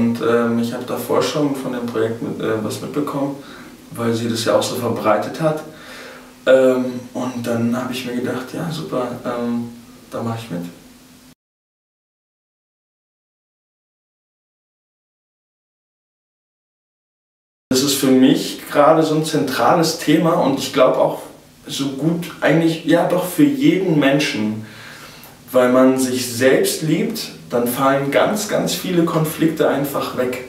Und ähm, ich habe davor schon von dem Projekt mit, äh, was mitbekommen, weil sie das ja auch so verbreitet hat. Ähm, und dann habe ich mir gedacht, ja super, ähm, da mache ich mit. Das ist für mich gerade so ein zentrales Thema und ich glaube auch so gut eigentlich, ja doch für jeden Menschen, weil man sich selbst liebt, dann fallen ganz, ganz viele Konflikte einfach weg.